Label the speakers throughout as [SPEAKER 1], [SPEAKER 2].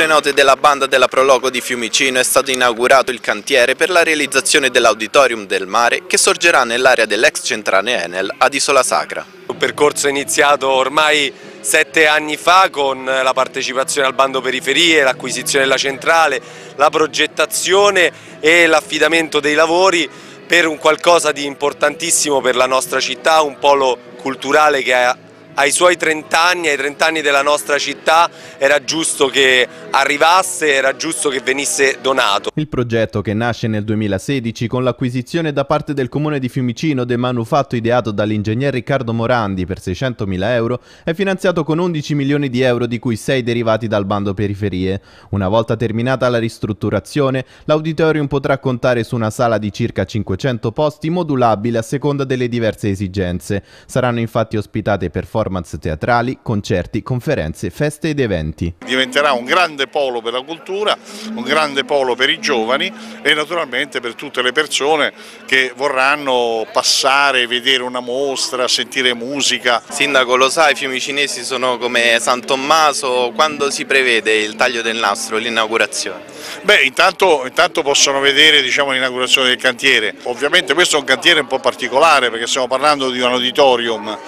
[SPEAKER 1] Sulle note della banda della Prologo di Fiumicino è stato inaugurato il cantiere per la realizzazione dell'Auditorium del Mare che sorgerà nell'area dell'ex centrale Enel ad Isola Sacra.
[SPEAKER 2] Un percorso iniziato ormai sette anni fa con la partecipazione al bando periferie, l'acquisizione della centrale, la progettazione e l'affidamento dei lavori per un qualcosa di importantissimo per la nostra città, un polo culturale che ha ai suoi 30 anni, ai 30 anni della nostra città, era giusto che arrivasse, era giusto che venisse donato.
[SPEAKER 1] Il progetto che nasce nel 2016 con l'acquisizione da parte del comune di Fiumicino del manufatto ideato dall'ingegner Riccardo Morandi per 600.000 euro è finanziato con 11 milioni di euro di cui 6 derivati dal bando periferie. Una volta terminata la ristrutturazione, l'auditorium potrà contare su una sala di circa 500 posti modulabile a seconda delle diverse esigenze. Saranno infatti ospitate performance performance teatrali, concerti, conferenze, feste ed eventi.
[SPEAKER 3] Diventerà un grande polo per la cultura, un grande polo per i giovani e naturalmente per tutte le persone che vorranno passare, vedere una mostra, sentire musica.
[SPEAKER 1] Sindaco, lo sai, i fiumi cinesi sono come San Tommaso, quando si prevede il taglio del nastro, l'inaugurazione?
[SPEAKER 3] Beh, intanto, intanto possono vedere diciamo, l'inaugurazione del cantiere, ovviamente questo è un cantiere un po' particolare perché stiamo parlando di un auditorium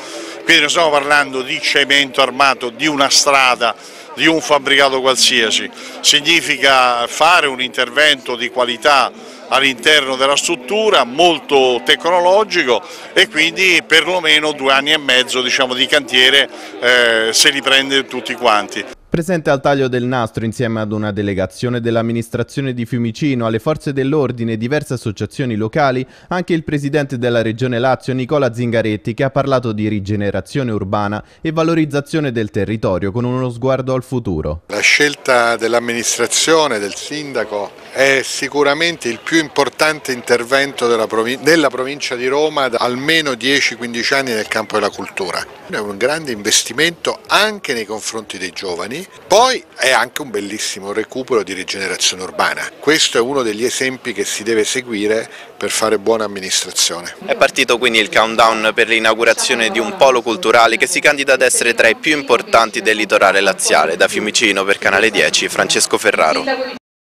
[SPEAKER 3] quindi non stiamo parlando di cemento armato, di una strada, di un fabbricato qualsiasi, significa fare un intervento di qualità all'interno della struttura, molto tecnologico e quindi perlomeno due anni e mezzo diciamo, di cantiere eh, se li prende tutti quanti.
[SPEAKER 1] Presente al taglio del nastro insieme ad una delegazione dell'amministrazione di Fiumicino, alle forze dell'ordine e diverse associazioni locali, anche il presidente della regione Lazio Nicola Zingaretti che ha parlato di rigenerazione urbana e valorizzazione del territorio con uno sguardo al futuro.
[SPEAKER 4] La scelta dell'amministrazione, del sindaco, è sicuramente il più importante intervento della, provin della provincia di Roma da almeno 10-15 anni nel campo della cultura. È un grande investimento anche nei confronti dei giovani poi è anche un bellissimo recupero di rigenerazione urbana. Questo è uno degli esempi che si deve seguire per fare buona amministrazione.
[SPEAKER 1] È partito quindi il countdown per l'inaugurazione di un polo culturale che si candida ad essere tra i più importanti del litorale laziale. Da Fiumicino per Canale 10, Francesco Ferraro.